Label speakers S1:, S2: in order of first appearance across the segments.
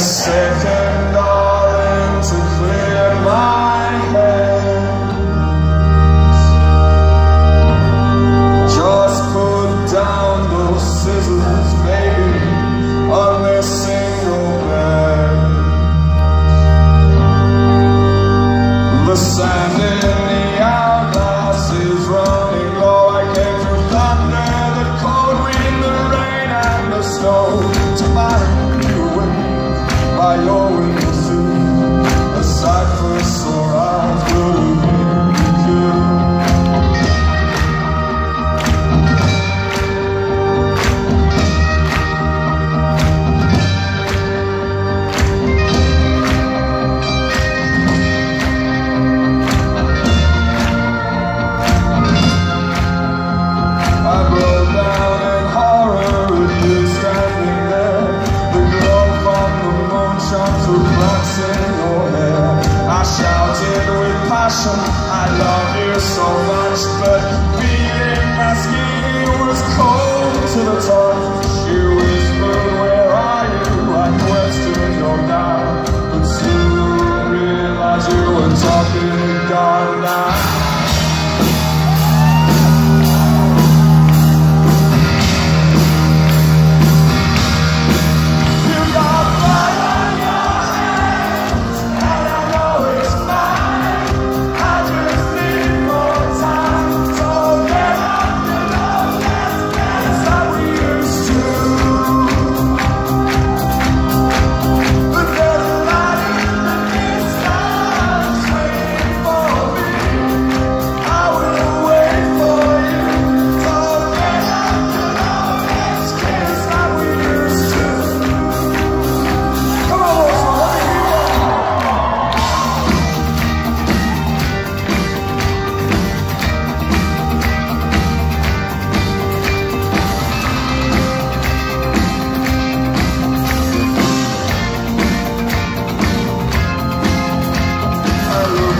S1: said. by your will. with passion. I love you so much But beating my skin was cold to the touch.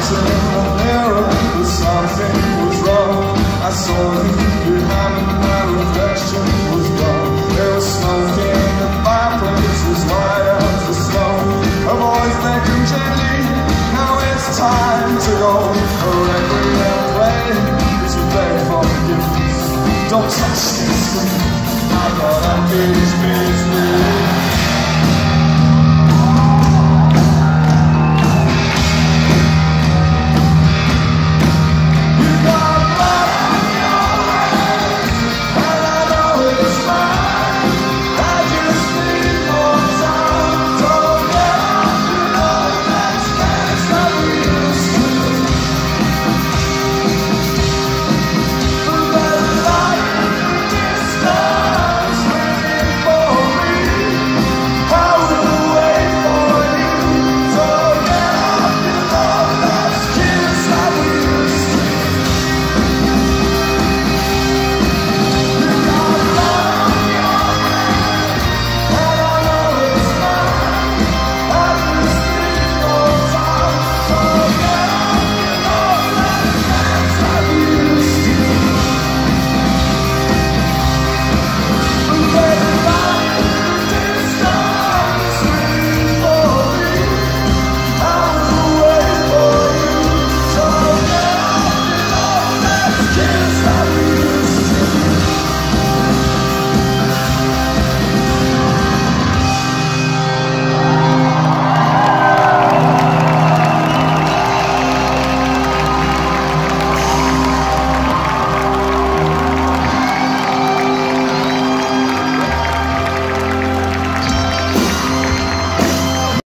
S1: in the mirror something was wrong. I saw you behind my reflection was gone. There was the fireplace snow. A voice now it's time to go. Is for. Don't touch this, I thought I'd be